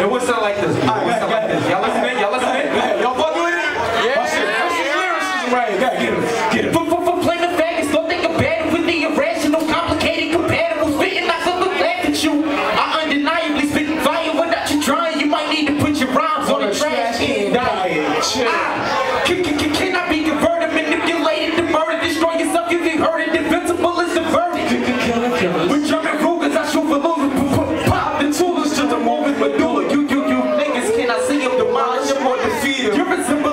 It would sound like this. It would sound like this. Y'all listening? Y'all listening? Y'all fucking with it? Yeah. That's shit. That's shit lyricism right here. Get it. Get it. For, for, for plain and faggots, don't think about it with the irrational, complicated, compatible, spitting like something laugh at you. I undeniably spit fire without you trying. You might need to put your rhymes on the trash can. Chill. Ah, can, can, can, I be converted, manipulated, diverted, destroy yourself if you heard it? Invincible You've been symbolizing